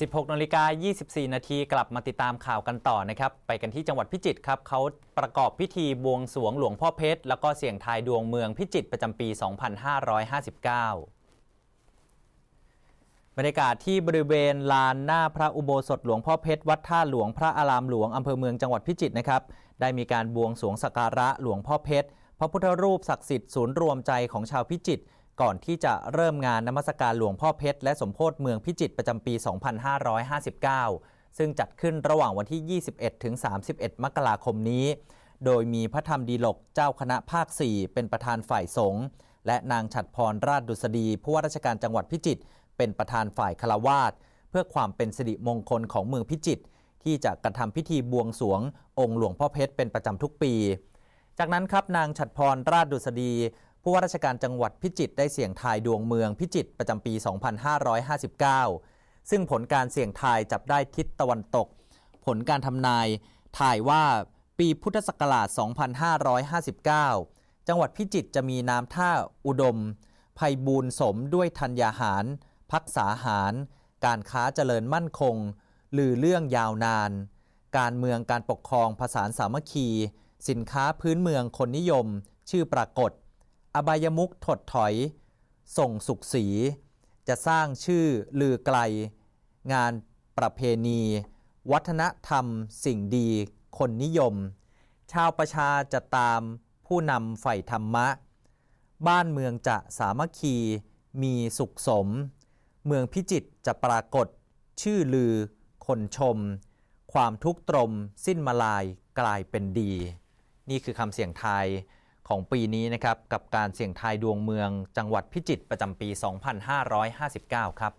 16นาฬิกา24 นาทีกลับมาติดตามข่าวกันต่อนะครับ ไปกันที่จังหวัดพิจิตรครับเขาประกอบพิธีบวงสวงหลวงพ่อเพชร แล้วก็เสี่ยงทายดวงเมืองพิจิตรประจำปี 2559บรรยากาศที่บริเวณลานหน้าพระอุโบสถหลวงพ่อเพชรวัดท่าหลวงพระอารามหลวงอำเภอเมืองจังหวัดพิจิตรนะครับ ได้มีการบวงสวงสักการะหลวงพ่อเพชรพระพุทธรูปศักดิ์สิทธิ์ศูนย์รวมใจของชาวพิจิตร ก่อนที่จะเริ่มงานนมัสการหลวงพ่อเพชร และสมโพธิเมืองพิจิตรประจำปี 2559 ซึ่งจัดขึ้นระหว่างวันที่ 21 ถึง 31 มกราคมนี้ โดยมีพระธรรมดีหลกเจ้าคณะภาค 4 เป็นประธานฝ่ายสงฆ์และนางฉัดพรราชดุษฎีผู้ว่าราชการจังหวัดพิจิตรเป็นประธานฝ่ายคารวาสเพื่อความเป็นสิริมงคลของเมืองพิจิตรที่จะกระทำพิธีบวงสวง องค์หลวงพ่อเพชรเป็นประจำทุกปี จากนั้นครับนางฉัดพรราชดุษฎี ผู้ว่าราชการจังหวัดพิจิตรได้เสี่ยงทายดวงเมืองพิจิตรประจำปี 2559 ซึ่งผลการเสี่ยงทายจับได้ทิศตะวันตก ผลการทำนายถ่ายว่าปีพุทธศักราช 2559 จังหวัดพิจิตรจะมีน้ำท่าอุดมภัยบูรสมด้วยธัญญาหาร พักษาหาร การค้าเจริญมั่นคง ลือเรื่องยาวนาน การเมืองการปกครองผสานสามัคคี สินค้าพื้นเมืองคนนิยม ชื่อปรากฏ อบายมุกถดถอย ส่งสุขสี จะสร้างชื่อลือไกล งานประเพณี วัฒนธรรม สิ่งดี คนนิยม ชาวประชาจะตามผู้นำใฝ่ธรรมะ บ้านเมืองจะสามัคคีมีสุขสม เมืองพิจิตรจะปรากฏ ชื่อลือ คนชม ความทุกข์ตรม สิ้นมาลายกลายเป็นดี นี่คือคำเสียงไทย ของปีนี้นะครับกับการเสี่ยงทายดวงเมืองจังหวัดพิจิตรประจำปี 2559 ครับ